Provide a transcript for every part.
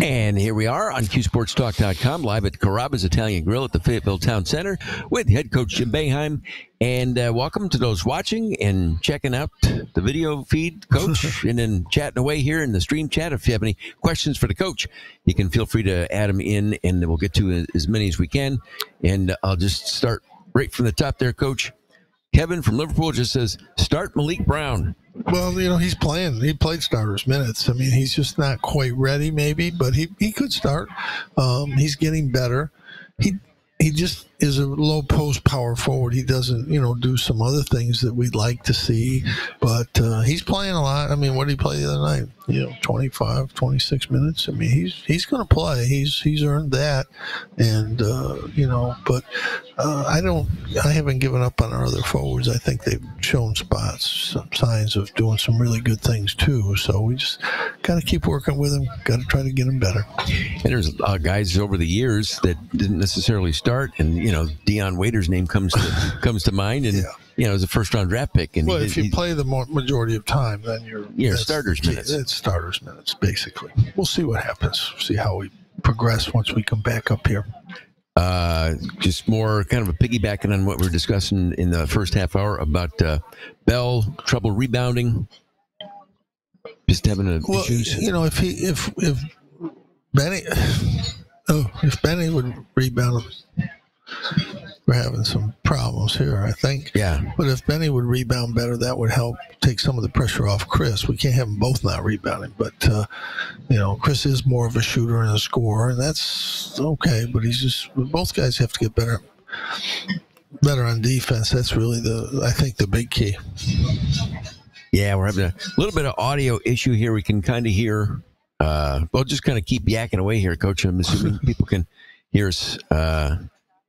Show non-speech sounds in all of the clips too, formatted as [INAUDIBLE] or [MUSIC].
And here we are on CuseSportsTalk.com, live at Carrabba's Italian Grill at the Fayetteville Town Center with head coach Jim Boeheim. And uh, welcome to those watching and checking out the video feed, coach, [LAUGHS] and then chatting away here in the stream chat. If you have any questions for the coach, you can feel free to add them in, and we'll get to as many as we can. And I'll just start right from the top there, coach. Kevin from Liverpool just says, start Maliq Brown. Well, you know, he's playing. He played starters minutes. I mean, he's just not quite ready, maybe, but he, he could start. Um, he's getting better. He he just is a low post power forward. He doesn't, you know, do some other things that we'd like to see, but uh, he's playing a lot. I mean, what did he play the other night? You know, 25, 26 minutes. I mean, he's he's going to play. He's he's earned that, and uh, you know, but uh, I don't. I haven't given up on our other forwards. I think they've shown spots, some signs of doing some really good things too. So we just got to keep working with them. Got to try to get them better. And there's uh, guys over the years that didn't necessarily start, and you know, Dion Waiters' name comes to [LAUGHS] comes to mind, and. Yeah you know, as a first round draft pick. And well, if you play the majority of time, then you're yeah starters minutes. It's starters minutes, basically. We'll see what happens. See how we progress once we come back up here. Uh, just more kind of a piggybacking on what we are discussing in the first half hour about uh, Bell trouble rebounding, just having a well, issues. You know, if he if if Benny, [SIGHS] oh, if Benny would rebound we're having some problems here, I think. Yeah. But if Benny would rebound better, that would help take some of the pressure off Chris. We can't have them both not rebounding, but uh, you know, Chris is more of a shooter and a scorer, and that's okay. But he's just both guys have to get better, better on defense. That's really the I think the big key. Yeah, we're having a little bit of audio issue here. We can kind of hear. Uh, we'll just kind of keep yakking away here, Coach. I'm assuming people can hear us. Uh,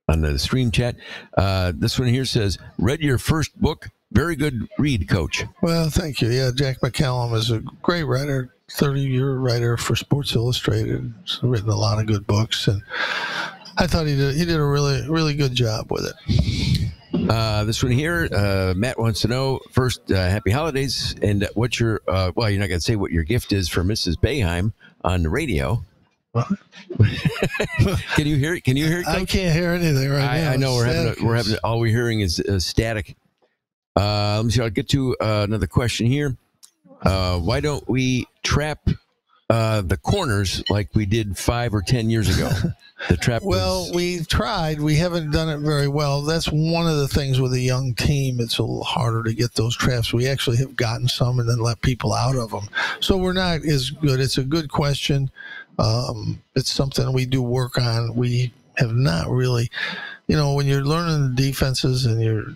on the stream chat. Uh, this one here says, "Read your first book. Very good read, Coach." Well, thank you. Yeah, Jack McCallum is a great writer, thirty-year writer for Sports Illustrated. He's written a lot of good books, and I thought he did he did a really really good job with it. Uh, this one here, uh, Matt wants to know first, uh, happy holidays, and what's your uh, well, you're not going to say what your gift is for Mrs. Boeheim on the radio. Can you hear it? Can you hear it? Coach? I can't hear anything right I, now. I know we're having, a, we're having all we're hearing is uh, static. Uh, let me see. I'll get to uh, another question here. Uh, why don't we trap uh, the corners like we did five or ten years ago? The trap. [LAUGHS] well, was... we've tried. We haven't done it very well. That's one of the things with a young team. It's a little harder to get those traps. We actually have gotten some and then let people out of them. So we're not as good. It's a good question. Um, it's something we do work on. We have not really, you know, when you're learning the defenses and you're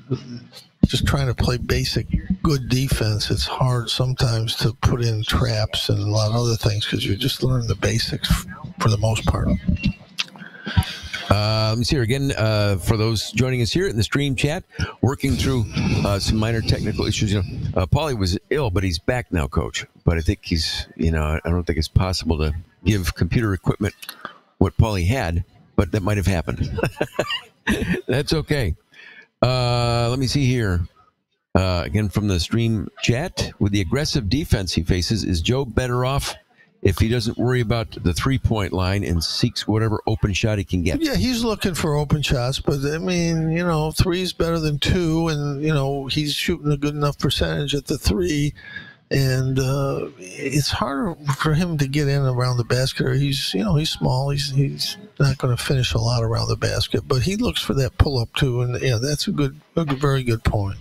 just trying to play basic good defense, it's hard sometimes to put in traps and a lot of other things because you're just learning the basics for the most part. Uh, let me see here again uh, for those joining us here in the stream chat, working through uh, some minor technical issues. You know, uh, Paulie was ill, but he's back now, Coach. But I think he's, you know, I don't think it's possible to give computer equipment what Paulie had, but that might have happened. [LAUGHS] That's okay. Uh, let me see here. Uh, again, from the stream chat, with the aggressive defense he faces, is Joe better off if he doesn't worry about the three point line and seeks whatever open shot he can get. Yeah, he's looking for open shots, but I mean, you know, three is better than two, and you know, he's shooting a good enough percentage at the three. And uh, it's harder for him to get in around the basket. He's, you know, he's small. He's he's not going to finish a lot around the basket, but he looks for that pull up too. And yeah, that's a good, a very good point.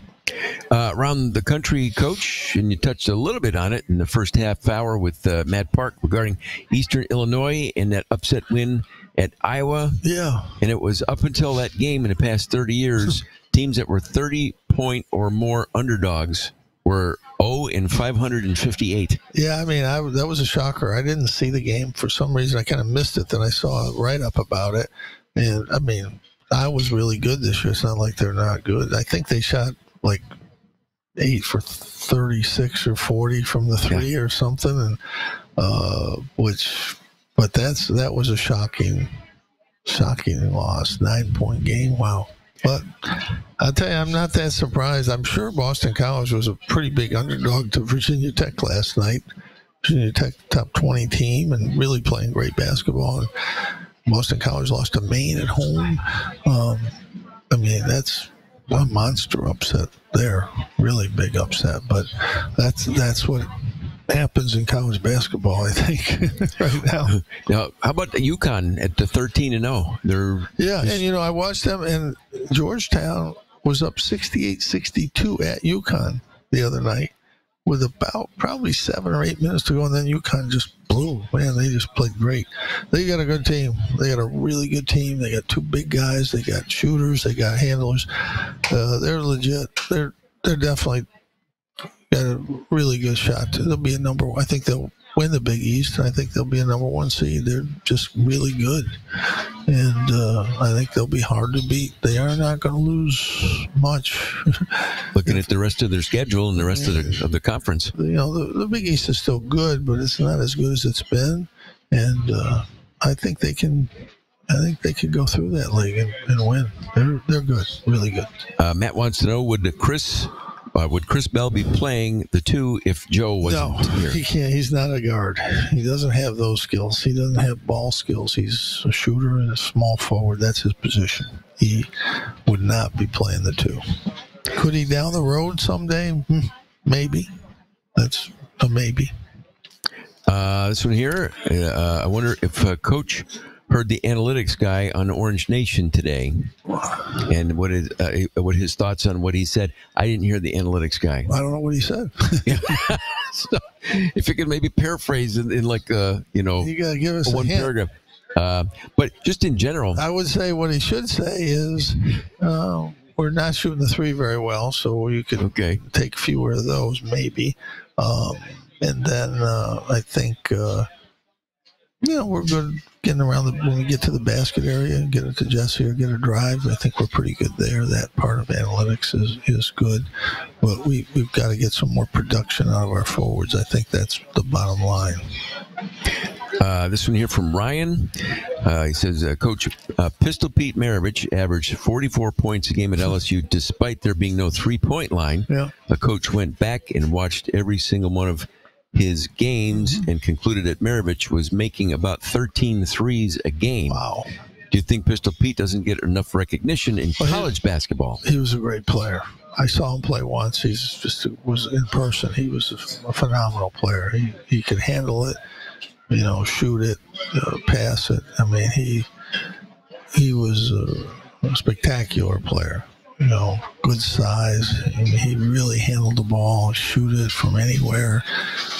Uh, around the country, coach, and you touched a little bit on it in the first half hour with uh, Matt Park regarding Eastern Illinois and that upset win at Iowa. Yeah. And it was up until that game in the past 30 years, [LAUGHS] teams that were 30 point or more underdogs were 0 in 558. Yeah, I mean, I, that was a shocker. I didn't see the game for some reason. I kind of missed it. Then I saw a write up about it. And I mean, I was really good this year. It's not like they're not good. I think they shot like eight for 36 or 40 from the three yeah. or something. And, uh, which, but that's, that was a shocking, shocking loss. Nine point game. Wow. But I'll tell you, I'm not that surprised. I'm sure Boston College was a pretty big underdog to Virginia Tech last night. Virginia Tech top 20 team and really playing great basketball. And Boston College lost to Maine at home. Um, I mean, that's a monster upset there, really big upset. But that's that's what happens in college basketball. I think [LAUGHS] right now. Now, how about UConn at the thirteen and zero? They're yeah, and you know I watched them, and Georgetown was up 68-62 at UConn the other night with about probably seven or eight minutes to go, and then UConn just blew. Man, they just played great. They got a good team. They got a really good team. They got two big guys. They got shooters. They got handlers. Uh, they're legit. They're they're definitely got a really good shot. They'll be a number. I think they'll win the Big East. I think they'll be a number one seed. They're just really good, and uh, I think they'll be hard to beat. They are not going to lose much. [LAUGHS] Looking at the rest of their schedule and the rest of the of the conference, you know, the, the Big East is still good, but it's not as good as it's been, and uh, I think they can. I think they could go through that league and, and win. They're they're good, really good. Uh, Matt wants to know: Would Chris uh, would Chris Bell be playing the two if Joe wasn't no, here? he can't. He's not a guard. He doesn't have those skills. He doesn't have ball skills. He's a shooter and a small forward. That's his position. He would not be playing the two. Could he down the road someday? Hmm, maybe. That's a maybe. Uh, this one here, uh, I wonder if uh, Coach heard the analytics guy on Orange Nation today, and what is uh, what his thoughts on what he said. I didn't hear the analytics guy. I don't know what he said. [LAUGHS] [LAUGHS] so, if you could maybe paraphrase in, in like uh, you know, you gotta give us one paragraph. Uh, but just in general, I would say what he should say is. Uh, we're not shooting the three very well, so you could okay. take fewer of those, maybe. Um, and then uh, I think uh, you know, we're good getting around the, when we get to the basket area and get it to Jesse or get a drive. I think we're pretty good there. That part of analytics is, is good, but we, we've got to get some more production out of our forwards. I think that's the bottom line. Uh, this one here from Ryan. Uh, he says, uh, Coach uh, Pistol Pete Maravich averaged 44 points a game at LSU despite there being no three point line. Yeah. A coach went back and watched every single one of his games mm-hmm. and concluded that Maravich was making about 13 threes a game. Wow. Do you think Pistol Pete doesn't get enough recognition in well, college he, basketball? He was a great player. I saw him play once. He's just was in person. He was a, a phenomenal player. He he could handle it, you know, shoot it, uh, pass it. I mean, he he was a, a spectacular player you know, good size. and he really handled the ball, shoot it from anywhere.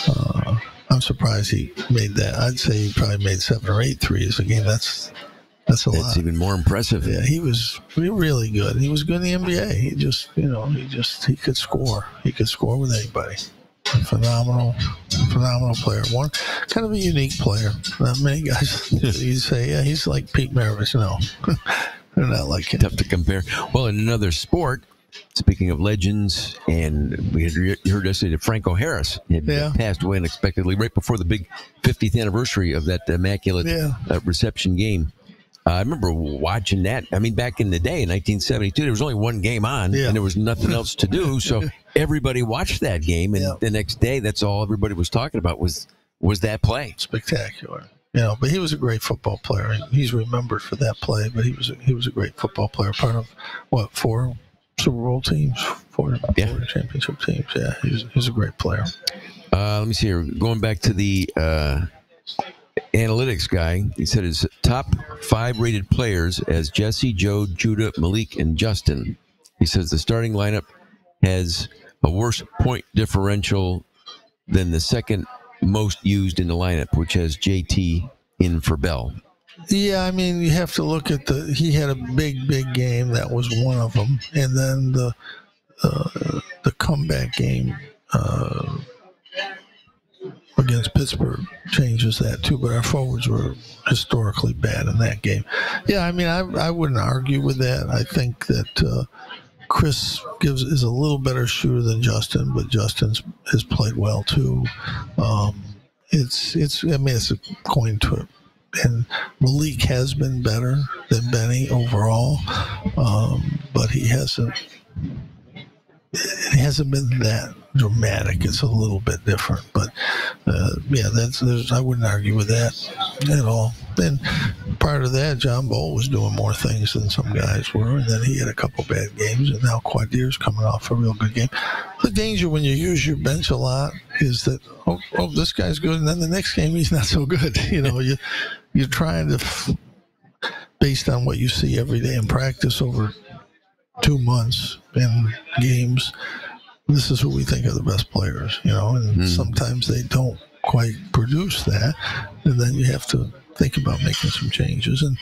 Uh, I'm surprised he made that. I'd say he probably made seven or eight threes a game. That's that's a That's lot. even more impressive. Yeah, he was really good. He was good in the NBA. He just, you know, he just he could score. He could score with anybody. Phenomenal, phenomenal player. One kind of a unique player. Not many guys [LAUGHS] you say, yeah, he's like Pete Maravich. No, [LAUGHS] They're not like him. Tough to compare. Well, in another sport, speaking of legends, and we had heard yesterday that Franco Harris had yeah. passed away unexpectedly right before the big 50th anniversary of that immaculate yeah. uh, reception game. Uh, I remember watching that. I mean, back in the day in 1972, there was only one game on, yeah. and there was nothing else to do. So [LAUGHS] everybody watched that game, and the next day, that's all everybody was talking about was was that play. Spectacular you know, but he was a great football player. He's remembered for that play, but he was a, he was a great football player. Part of what four Super Bowl teams, four, yeah. four championship teams. Yeah, he was, he was a great player. Uh, let me see here. Going back to the uh, analytics guy, he said his top five rated players as Jesse, Joe, Judah, Maliq, and Justin. He says the starting lineup has a worse point differential than the second most used in the lineup, which has JT in for Bell. Yeah, I mean, you have to look at the. He had a big, big game. That was one of them, and then the uh, the comeback game uh, against Pittsburgh changes that too. But our forwards were historically bad in that game. Yeah, I mean, I I wouldn't argue with that. I think that. Uh, Chris gives is a little better shooter than Justin, but Justin's has played well too. Um, it's it's I mean it's a coin flip, and Maliq has been better than Benny overall, um, but he hasn't it hasn't been that dramatic. It's a little bit different, but uh, yeah, that's I wouldn't argue with that at all. And prior to that, John Bol was doing more things than some guys were, and then he had a couple bad games, and now Quadir's coming off a real good game. The danger when you use your bench a lot is that oh, oh this guy's good, and then the next game he's not so good. [LAUGHS] You know, you you're trying to. F- based on what you see every day in practice over two months in games, this is who we think are the best players, you know, and Mm. sometimes they don't quite produce that, and then you have to think about making some changes. And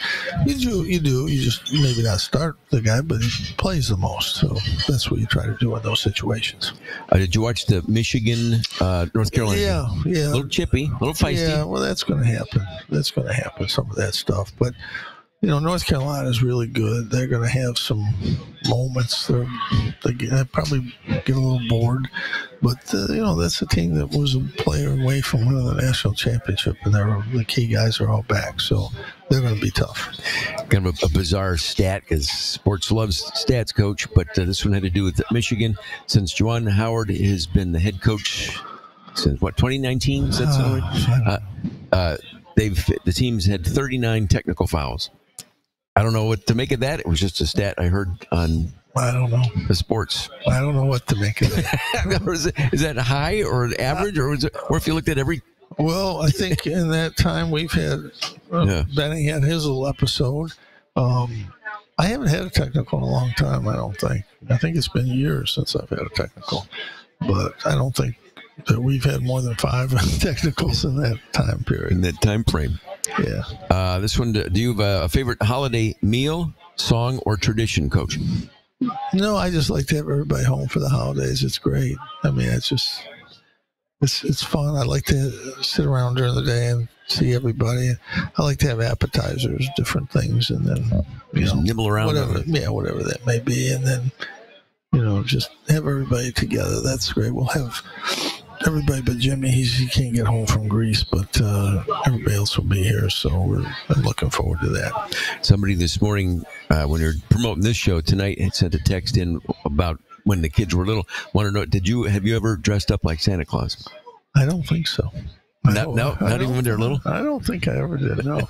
you do, you do, you just maybe not start the guy, but he plays the most, so that's what you try to do in those situations. Uh, did you watch the Michigan uh, North Carolina? Yeah, yeah. A little chippy, a little feisty. Yeah, well, that's going to happen. That's going to happen. Some of that stuff, but you know, North Carolina is really good. They're going to have some moments. They're, they get, probably get a little bored, but uh, you know, that's a team that was a player away from winning the national championship, and they're the key guys are all back, so they're going to be tough. kind of a, a bizarre stat because sports loves stats, coach. But uh, this one had to do with Michigan. Since Juwan Howard has been the head coach since what 2019? Is that something? Uh, uh, they've the teams had 39 technical fouls. I don't know what to make of that. It was just a stat I heard on I don't know. the sports. I don't know what to make of it. [LAUGHS] Is, it, is that high or an average, or is it, or if you looked at every? Well, I think in that time we've had uh, Yeah. Benny had his little episode. Um, I haven't had a technical in a long time. I don't think. I think it's been years since I've had a technical, but I don't think that we've had more than five [LAUGHS] technicals in that time period. in that time frame. Yeah. Uh, this one, do you have a, favorite holiday meal, song, or tradition, Coach? No, I just like to have everybody home for the holidays. It's great. I mean, it's just it's it's fun. I like to sit around during the day and see everybody. I like to have appetizers, different things, and then you Just know nibble around. whatever, yeah, whatever that may be, and then you know just have everybody together. That's great. We'll have everybody but Jimmy. He's he can't get home from Greece, but uh, everybody else will be here. So we're I'm looking forward to that. Somebody this morning, uh, when you're promoting this show tonight, had sent a text in about when the kids were little. Want to know? Did you have you ever dressed up like Santa Claus? I don't think so. I No- no, not even when they're little? I don't think I ever did. No,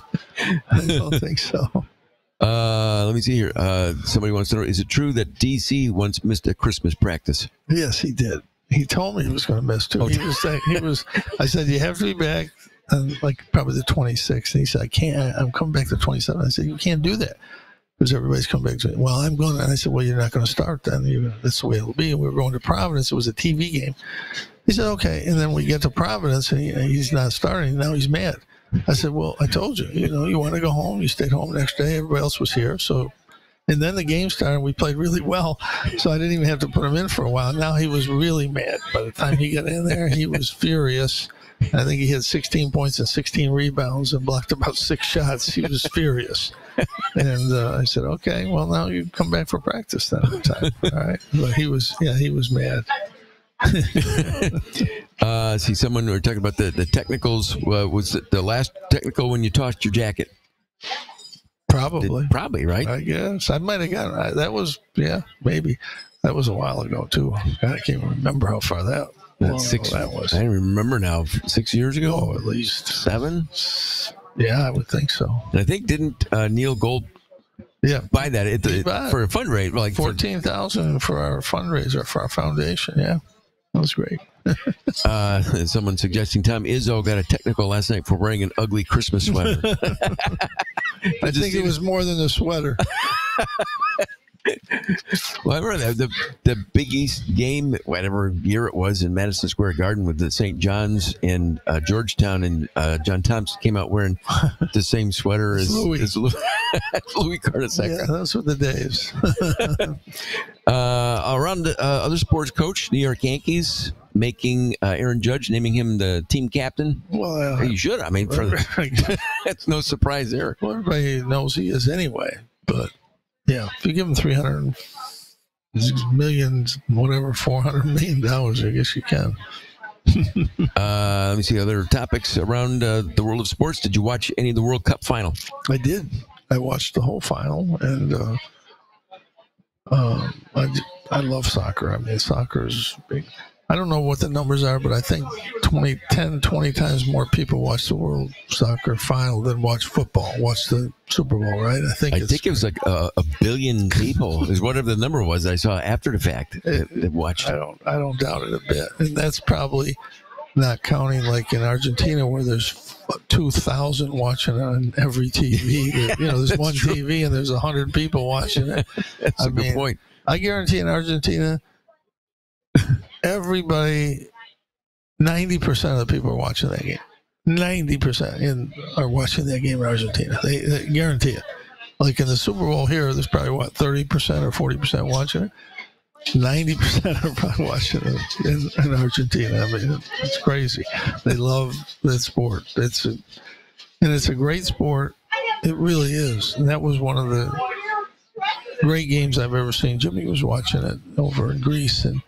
I don't think so. [LAUGHS] Uh, let me see here. Uh, somebody wants to know: Is it true that DC once missed a Christmas practice? Yes, he did. He told me he was going to miss too. Oh, he was saying he was. I said you have to be back, on like probably the 26th. And he said I can't. I'm coming back the 27th. I said you can't do that because everybody's coming back. To me. Well, I'm going. And I said, well, you're not going to start then. You, that's the way it'll be. And we were going to Providence. It was a TV game. He said okay. And then we get to Providence and he, he's not starting. Now he's mad. I said, well, I told you. You know, you want to go home. You stayed home the next day. Everybody else was here, so. And then the game started. We played really well, so I didn't even have to put him in for a while. Now he was really mad. By the time he got in there, he was furious. I think he had 16 points and 16 rebounds and blocked about six shots. He was furious. And uh, I said, "Okay, well now you come back for practice then." Time. All right, but he was, yeah, he was mad. [LAUGHS] Uh, see, someone we were talking about the the technicals. Uh, was it the last technical when you tossed your jacket? Did- Probably, probably right. I guess I might have gotten I, that. Was yeah, maybe that was a while ago too. I can't remember how far that. long six. that was. I remember now. Six years ago, Oh, at least seven. Yeah, I would think so. And I think didn't uh, Neil Gold Yeah, buy that at the, it. for a fundraiser? Like for, fourteen thousand for our fundraiser for our foundation. Yeah, that was great. [LAUGHS] uh, someone suggesting Tom Izzo got a technical last night for wearing an ugly Christmas sweater. [LAUGHS] I just think it was more than a sweater. [LAUGHS] Well, I remember that, the the Big East game, whatever year it was, in Madison Square Garden with the St. John's and uh, Georgetown, and uh, John Thompson came out wearing [LAUGHS] the same sweater as Louis. as [LAUGHS] Louis, Louis Carnesecca. yeah, those were the days. Uh, around uh, other sports, coach New York Yankees making uh, Aaron Judge naming him the team captain. well, uh, You should. I mean, for [LAUGHS] the, [LAUGHS] that's no surprise there. well, everybody knows he is anyway. But yeah, if you give him three hundred millions, whatever, four hundred million dollars, I guess you can. [LAUGHS] Uh, let me see other topics around uh, the world of sports. Did you watch any of the World Cup final? I did. I watched the whole final, and uh, um, I I love soccer. I mean, soccer is big. I don't know what the numbers are, but I think 20, 10, 20 times more people watch the World Soccer Final than watch football, watch the Super Bowl, right? I think I think it was like a, a billion people is whatever the number was I saw after the fact that, that watched. I don't I don't doubt it a bit, and that's probably not counting like in Argentina where there's two thousand watching on every TV. [LAUGHS] you know, there's one true. TV and there's a hundred people watching it. [LAUGHS] That's I a good point. I guarantee in Argentina, everybody, ninety percent of the people are watching that game. Ninety percent in are watching that game in Argentina. They, they guarantee it. Like in the Super Bowl here, there's probably what thirty percent or forty percent watching it. Ninety percent are probably watching it in, in Argentina. I mean, it's crazy. They love that sport. It's a, and it's a great sport. It really is. And that was one of the great games I've ever seen. Jimmy was watching it over in Greece, and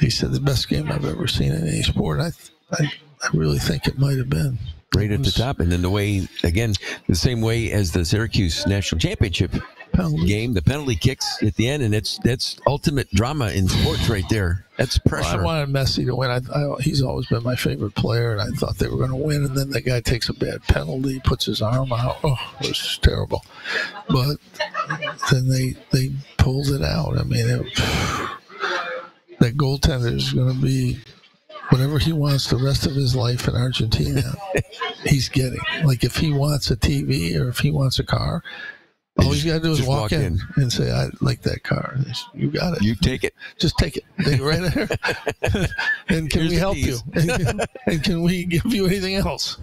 he said the best game I've ever seen in any sport. I, I, I really think it might have been. Right at the top, and then the way again, the same way as the Syracuse national championship Penalty. game, the penalty kicks at the end, and it's that's ultimate drama in sports right there. That's pressure. I pressure. wanted Messi to win. I, I, he's always been my favorite player, and I thought they were going to win. And then the guy takes a bad penalty, puts his arm out. Oh, it was terrible. But then they they pulled it out. I mean, it, that goaltender is going to be whatever he wants the rest of his life in Argentina. he's getting like if he wants a TV or if he wants a car. All he's got to do is walk, walk in, in. and say, "I like that car." You got it. you take it. Just take it. Take [LAUGHS] it right there. [LAUGHS] and can Here's we help keys. you? [LAUGHS] and can we give you anything else?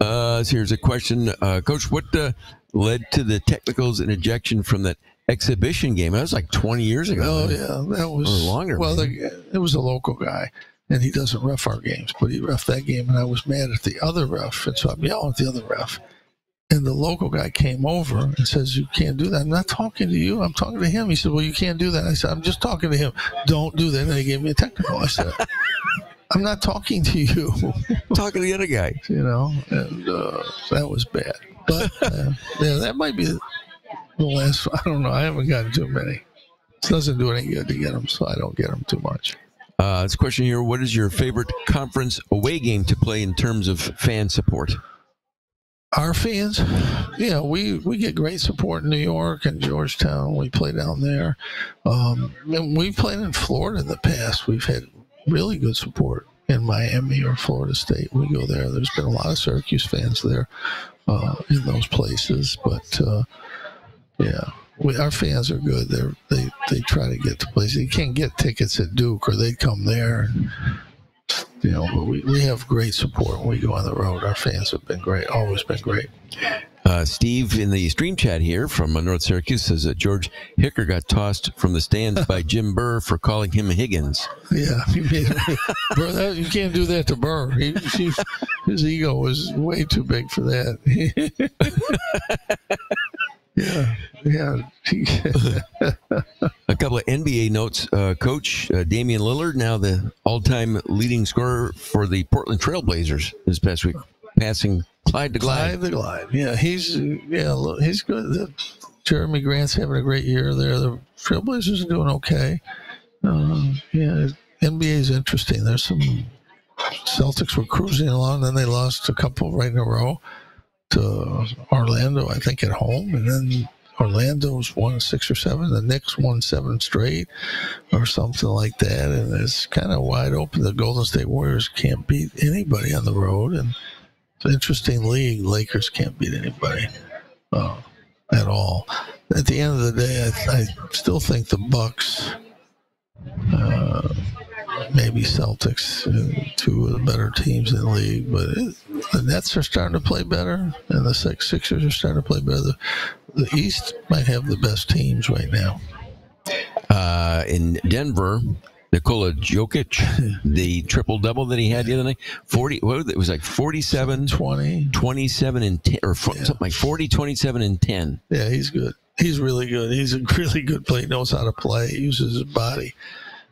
Uh, so here's a question, uh, Coach. What uh, led to the technicals and ejection from that exhibition game? That was like 20 years ago. Oh yeah, that was longer, Well, the, it was a local guy, and he doesn't ref our games, but he ref that game, and I was mad at the other ref, and so I'm yelling at the other ref. And the local guy came over and says, "You can't do that." I'm not talking to you. I'm talking to him. He said, "Well, you can't do that." I said, "I'm just talking to him. Don't do that." And he gave me a technical. I said, [LAUGHS] "I'm not talking to you." [LAUGHS] Talking to the other guy. you know, and uh, that was bad. But uh, yeah, that might be the last. I don't know. I haven't gotten too many. It doesn't do any good to get them, so I don't get them too much. Uh, this question here: What is your favorite conference away game to play in terms of fan support? Our fans, yeah, we we get great support in New York and Georgetown. We play down there. Um, and we've played in Florida in the past. We've had really good support in Miami or Florida State. We go there. There's been a lot of Syracuse fans there uh, in those places. But uh, yeah, we, our fans are good. They're, they they try to get to places. You can't get tickets at Duke, or they come there. You know, but we, we have great support when we go on the road. Our fans have been great, always been great. Uh, Steve in the stream chat here from uh, North Syracuse says that George Hicker got tossed from the stands by [LAUGHS] Jim Burr for calling him Higgins. Yeah. Burr, that, you can't do that to Burr. He, he, his ego was way too big for that. [LAUGHS] yeah, yeah. [LAUGHS] A couple of NBA notes. Uh, Coach uh, Damian Lillard, now the all-time leading scorer for the Portland Trailblazers this past week, passing Clyde the Glide. Glide the glide. Yeah, he's yeah, look, he's good. The, Jerami Grant's having a great year there. The Trailblazers are doing okay. Uh, yeah, NBA is interesting. There's some Celtics were cruising along, then they lost a couple right in a row to Orlando, I think, at home, and then Orlando's won six or seven. The Knicks won seven straight, or something like that, and it's kind of wide open. The Golden State Warriors can't beat anybody on the road, and it's an interesting league. Lakers can't beat anybody uh, at all. At the end of the day, I, I still think the Bucks, uh, maybe Celtics, uh, two of the better teams in the league. But it, the Nets are starting to play better, and the Six Sixers are starting to play better. The, the East might have the best teams right now. Uh, in Denver, Nikola Jokic, [LAUGHS] the triple double that he had the other night, 40, what was it? It was like 47, 20. 27, and 10, or fo- something like 40, 27, and 10. Yeah, he's good. He's really good. He's a [LAUGHS] really good player. He knows how to play. He uses his body.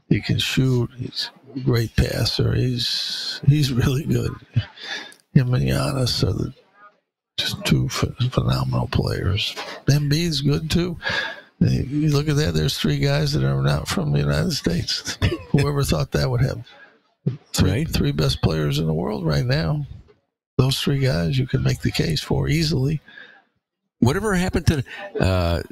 He can shoot. He's a great passer. He's he's really good. Him and Giannis are the, just two ph- phenomenal players. Embiid's good too. You look at that. There's three guys that are not from the United States. [LAUGHS] Whoever thought that would happen? Three, Right. three best players in the world right now. Those three guys you can make the case for easily. Whatever happened to uh,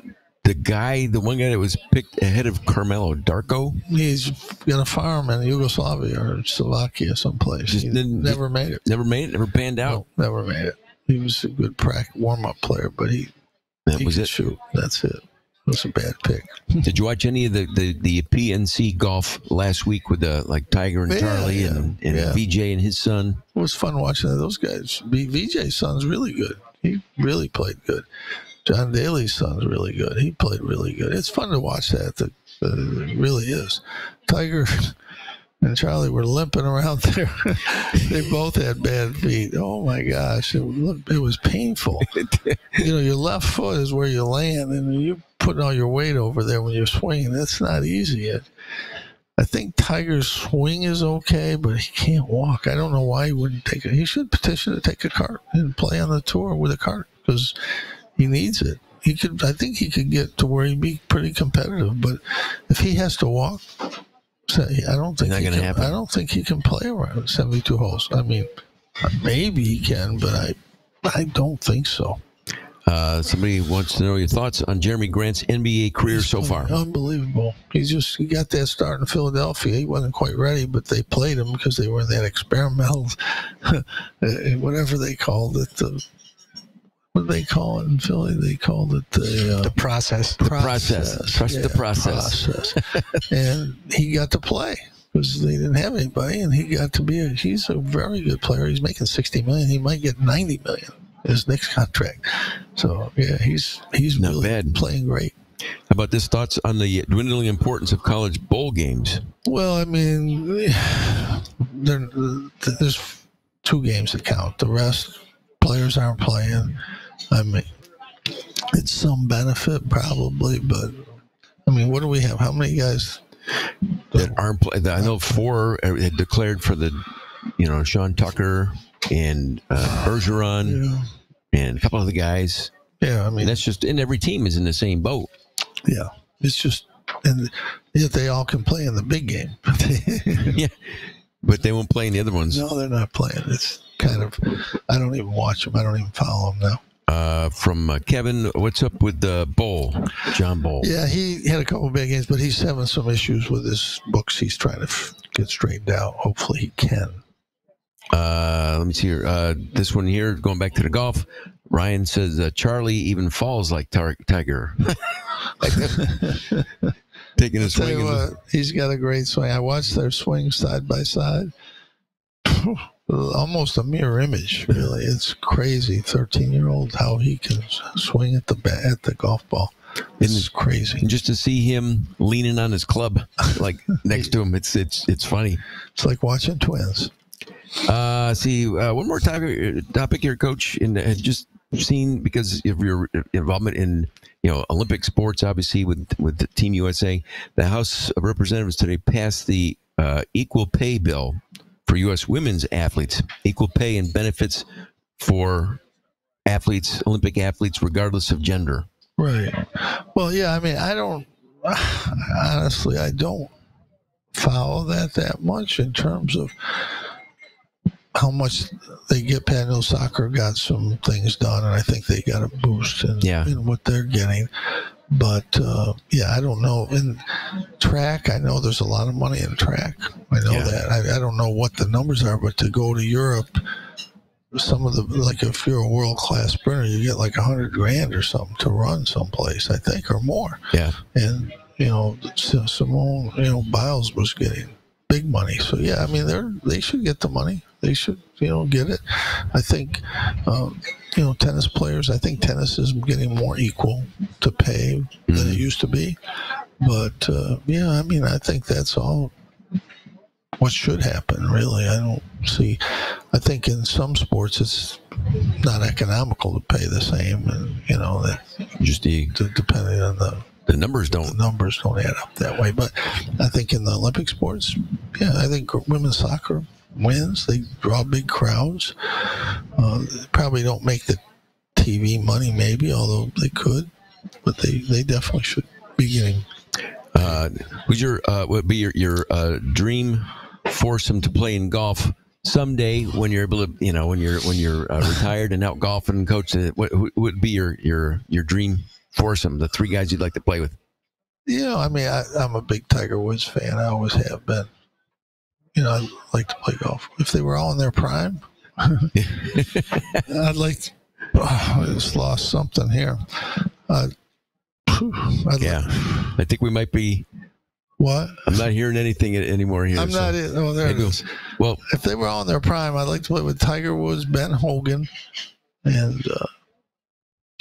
the guy, the one guy that was picked ahead of Carmelo Darko? He's got a farm in Yugoslavia or Slovakia, someplace. Just never made it. Never made it. Never panned out. No, never made it. He was a good prac warm up player, but he, That he was it. shoot. That's it. Was a bad pick. Did you watch any of the, the, the PNC golf last week with the like Tiger and Yeah, Charlie yeah, and, and yeah. VJ and his son? It was fun watching those guys. VJ's son's really good. He really played good. John Daly's son's really good. He played really good. It's fun to watch that. The, uh, it really is. Tiger and Charlie were limping around [LAUGHS] there. they both had bad feet. Oh my gosh, it, it was painful. [LAUGHS] you know, your left foot is where you land, and you're putting all your weight over there when you're swinging. That's not easy. It, I think Tiger's swing is okay, but he can't walk. I don't know why he wouldn't take it. He should petition to take a cart and play on the tour with a cart because he needs it. He could. I think he could get to where he'd be pretty competitive. But if he has to walk, say, I don't think he can, happen. I don't think he can play around seventy-two holes. I mean, maybe he can, but I, I don't think so. Uh, somebody wants to know your thoughts on Jerami Grant's NBA career so far. Unbelievable. He just he got that start in Philadelphia. He wasn't quite ready, but they played him because they were in that experimental, [LAUGHS] whatever they called it. The, what do they call it in Philly? They called it the, uh, the process. process. Trust the process. process. [LAUGHS] and he got to play because they didn't have anybody, and he got to be. A, he's a very good player. He's making sixty million. He might get ninety million his next contract. So yeah, he's he's Not really bad. playing great. How about this thoughts on the dwindling importance of college bowl games? Well, I mean, there's two games that count. The rest, players aren't playing. I mean, it's some benefit probably, but I mean, what do we have? How many guys? that aren't play. I know four uh, had declared for the, you know, Sean Tucker and uh, Bergeron Yeah, and a couple other guys. yeah. I And mean, that's just, and every team is in the same boat. yeah. It's just, and yet they all can play in the big game. [LAUGHS] Yeah, but they won't play in the other ones. no, they're not playing. It's kind of. I don't even watch them. I don't even follow them now. Uh, from uh, Kevin, what's up with the bowl, John Bol? Yeah, he had a couple big games, but he's having some issues with his books. He's trying to f- get straightened out. Hopefully, he can. Uh, let me see here. Uh, this one here, going back to the golf. Ryan says uh, Charlie even falls like tar- Tiger. [LAUGHS] [LAUGHS] Taking a swing. you in the- what, he's got a great swing. I watched their swing side by side. [SIGHS] Almost a mirror image, really. It's crazy. Thirteen-year-old, how he can swing at the bat at the golf ball. It's crazy. and just to see him leaning on his club, [LAUGHS] like next to him, it's it's it's funny. It's like watching twins. Uh, see, uh, one more topic, topic here, Coach, and uh, just seen because of your involvement in you know Olympic sports, obviously with with the Team USA, the House of Representatives today passed the uh, equal pay bill for U.S. women's athletes, equal pay and benefits for athletes, Olympic athletes, regardless of gender. Right. Well, yeah. I mean, I don't. [SIGHS] Honestly, I don't follow that that much in terms of how much they get. Panel soccer got some things done, and I think they got a boost in, Yeah. in what they're getting. But uh, yeah, I don't know. In track, I know there's a lot of money in track. I know Yeah. that. I, I don't know what the numbers are, but to go to Europe, some of the like if you're a world class sprinter, you get like a hundred grand or something to run someplace, I think, or more. Yeah. And you know, Simone, you know, Biles was getting big money. So yeah, I mean, they're they should get the money. They should, you know, get it. I think, um, you know, tennis players. I think tennis is getting more equal to pay than it used to be. But uh, yeah, I mean, I think that's all what should happen. Really, I don't see. I think in some sports it's not economical to pay the same, and you know that Just the depending on the the numbers don't. numbers don't add up that way. But I think in the Olympic sports, yeah, I think women's soccer wins. They draw big crowds. Uh, they probably don't make the TV money, maybe, although they could. But they, they definitely should beginning. Uh, who's your uh, would be your your uh, dream foursome to play in golf someday when you're able to you know when you're when you're uh, retired and out golfing, coach? Uh, what would be your your your dream foursome? The three guys you'd like to play with. You know, I mean, I, I'm a big Tiger Woods fan. I always have been. You know, I like to play golf. If they were all in their prime, [LAUGHS] I'd like. To, oh, I just lost something here. Uh, I'd Yeah, I think we might be. What? I'm not hearing anything anymore here. I'm so not. Oh, there it we'll- Well, If they were all in their prime, I'd like to play with Tiger Woods, Ben Hogan, and uh,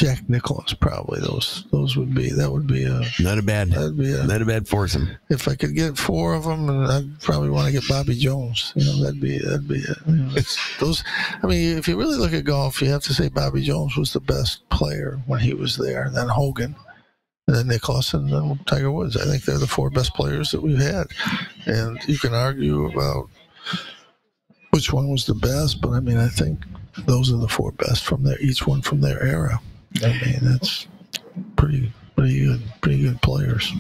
Jack Nicklaus. Probably those. Those would be. That would be a. not a bad, That'd be a. not a bad foursome. If I could get four of them, I'd probably want to get Bobby Jones. You know, that'd be that'd be it. You know, it's, [LAUGHS] those. I mean, if you really look at golf, you have to say Bobby Jones was the best player when he was there. Then Hogan, and then Nicklaus, and then Tiger Woods. I think they're the four best players that we've had. And you can argue about which one was the best, but I mean, I think those are the four best from their each one from their era. I mean, that's pretty pretty good, pretty good players.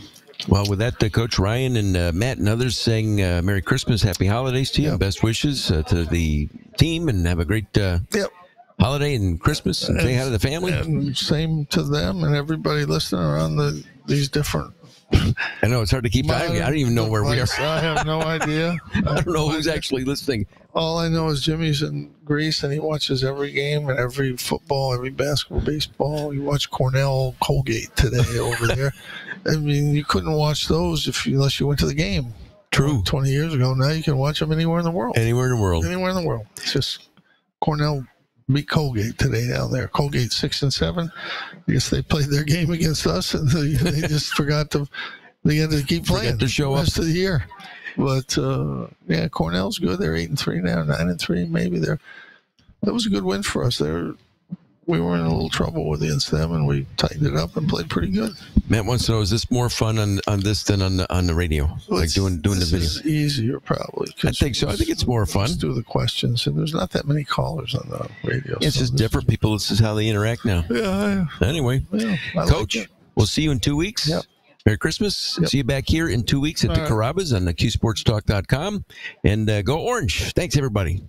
Well, with that, uh, Coach Ryan and uh, Matt and others saying uh, Merry Christmas, Happy Holidays to you, Yeah. and best wishes uh, to the team, and have a great uh, Yep. holiday and Christmas, and say hi to the family. And same to them and everybody listening around the these different. I know it's hard to keep track. I don't even know [LAUGHS] where we are. I have no [LAUGHS] idea. I don't know who's actually listening. All I know is Jimmy's in Greece and he watches every game and every football, every basketball, baseball. You watch Cornell Colgate today over there. [LAUGHS] I mean, you couldn't watch those if you, unless you went to the game. True. 20 years ago. Now you can watch them anywhere in the world. Anywhere in the world. Anywhere in the world. It's just Cornell beat Colgate today down there. Colgate six and seven. I guess they played their game against us and they, they [LAUGHS] just forgot to. They had to keep playing. Playing to show the up. rest of the year. But uh, yeah, Cornell's good. They're eight and three now, nine and three maybe. They're that was a good win for us. They're we were in a little trouble with against them, and we tightened it up and played pretty good. Matt wants to know: Is this more fun on on this than on the on the radio? like It's- doing doing the this video. is easier probably. I think so. I think it's more fun. Do the questions, and there's not that many callers on the radio. It's so just different people. This is how they interact now. is- Yeah, Anyway, yeah, I like Coach, we'll see you in two weeks. Yep. Merry Christmas. Yep. See you back here in two weeks at All the Carrabba's on the CuseSportsTalk.com. And uh, go Orange. Thanks, everybody.